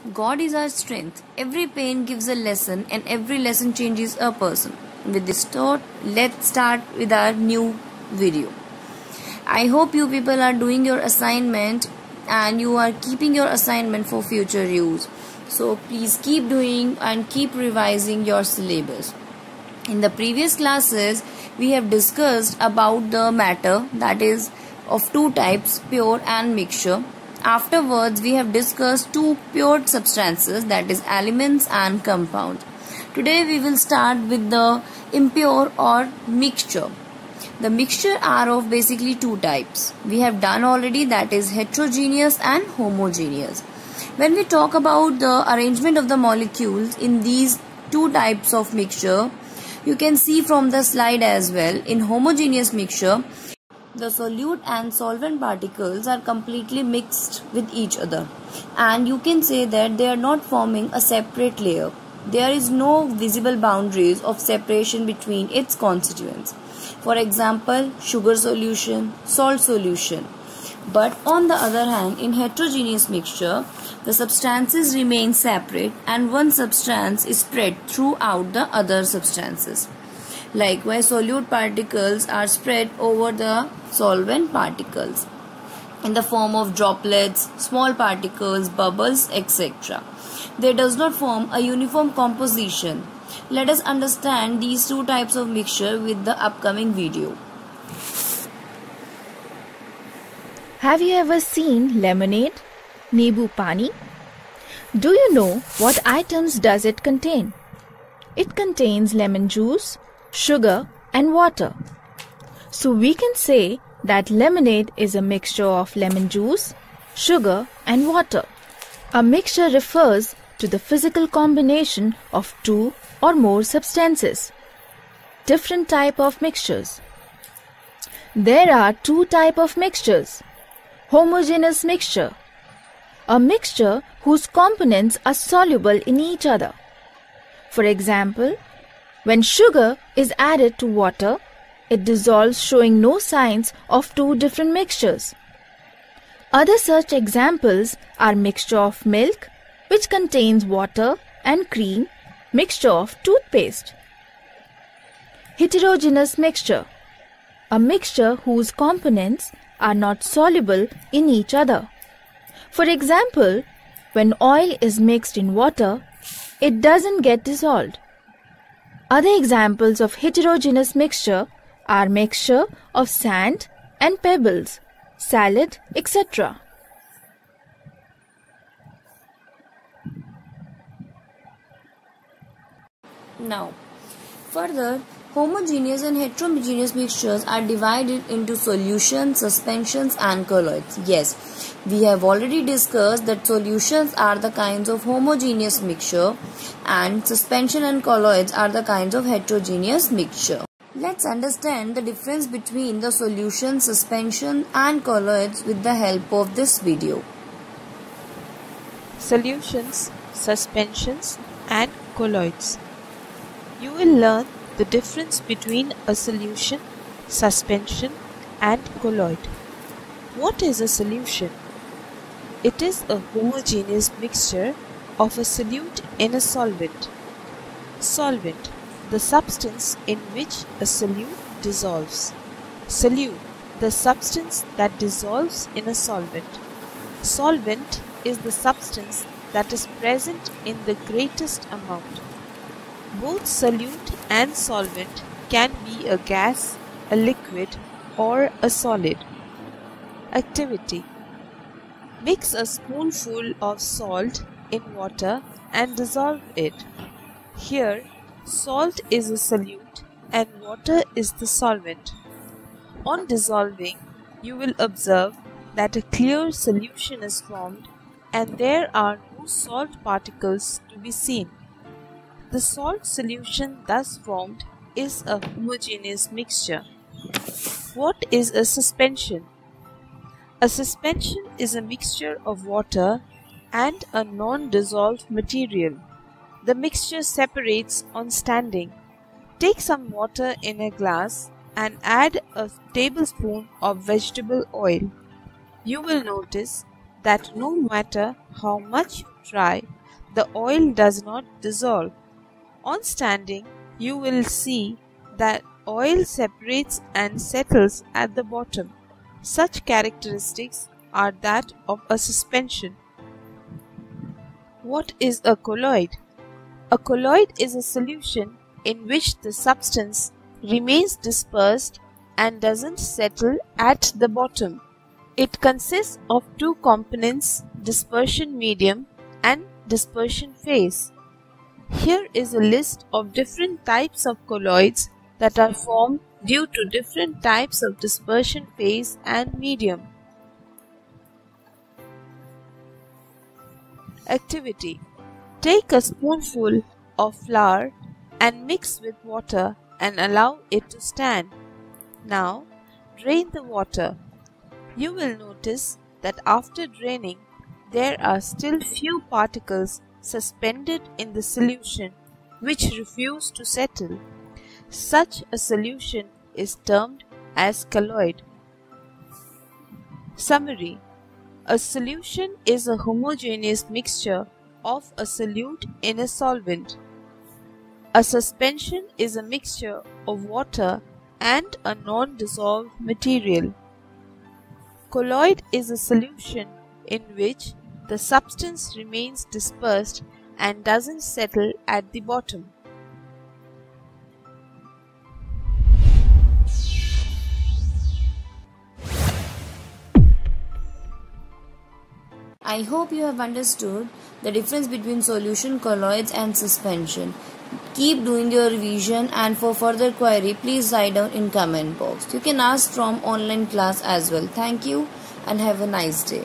God is our strength. Every pain gives a lesson, and every lesson changes a person. With this thought, let's start with our new video. I hope you people are doing your assignment and you are keeping your assignment for future use. So please keep doing and keep revising your syllabus. In the previous classes, we have discussed about the matter that is of two types, pure and mixture. Afterwards, we have discussed two pure substances that is elements and compound. Today we will start with the impure or mixture. The mixture are of basically two types. We have done already that is heterogeneous and homogeneous. When we talk about the arrangement of the molecules in these two types of mixture, you can see from the slide as well. In homogeneous mixture, the solute and solvent particles are completely mixed with each other and you can say that they are not forming a separate layer. There is no visible boundaries of separation between its constituents. For example, sugar solution, salt solution. But on the other hand, in heterogeneous mixture, the substances remain separate and one substance is spread throughout the other substances. Likewise, solute particles are spread over the solvent particles in the form of droplets, small particles, bubbles, etc. They does not form a uniform composition. Let us understand these two types of mixture with the upcoming video. Have you ever seen lemonade? Nebu pani? Do you know what items does it contain? It contains lemon juice, sugar and water. So we can say that lemonade is a mixture of lemon juice, sugar and water. A mixture refers to the physical combination of two or more substances. Different type of mixtures. There are two type of mixtures. Homogeneous mixture. A mixture whose components are soluble in each other. For example, when sugar is added to water, it dissolves showing no signs of two different mixtures. Other such examples are mixture of milk, which contains water and cream, mixture of toothpaste. Heterogeneous mixture, a mixture whose components are not soluble in each other. For example, when oil is mixed in water, it doesn't get dissolved. Other examples of heterogeneous mixture are mixture of sand and pebbles, salad, etc. Now, further, homogeneous and heterogeneous mixtures are divided into solutions, suspensions and colloids. Yes, we have already discussed that solutions are the kinds of homogeneous mixture and suspension and colloids are the kinds of heterogeneous mixture. Let's understand the difference between the solution, suspension and colloids with the help of this video. Solutions, suspensions and colloids. You will learn the difference between a solution, suspension and colloid. What is a solution? It is a homogeneous mixture of a solute in a solvent. Solvent, the substance in which a solute dissolves. Solute, the substance that dissolves in a solvent. Solvent is the substance that is present in the greatest amount. Both solute and solvent can be a gas, a liquid, or a solid. Activity Mix a spoonful of salt in water and dissolve it. Here, salt is a solute and water is the solvent. On dissolving, you will observe that a clear solution is formed and there are no salt particles to be seen. The salt solution thus formed is a homogeneous mixture. What is a suspension? A suspension is a mixture of water and a non-dissolved material. The mixture separates on standing. Take some water in a glass and add a tablespoon of vegetable oil. You will notice that no matter how much you try, the oil does not dissolve. On standing, you will see that oil separates and settles at the bottom. Such characteristics are that of a suspension. What is a colloid? A colloid is a solution in which the substance remains dispersed and doesn't settle at the bottom. It consists of two components dispersion medium and dispersion phase. Here is a list of different types of colloids that are formed due to different types of dispersion phase and medium. Activity Take a spoonful of flour and mix with water and allow it to stand. Now, drain the water. You will notice that after draining, there are still few particles suspended in the solution which refuse to settle. Such a solution is termed as colloid. Summary A solution is a homogeneous mixture of a solute in a solvent. A suspension is a mixture of water and a non-dissolved material. Colloid is a solution in which the substance remains dispersed and doesn't settle at the bottom. I hope you have understood the difference between solution colloids and suspension. Keep doing your revision and for further query please write down in comment box. You can ask from online class as well. Thank you and have a nice day.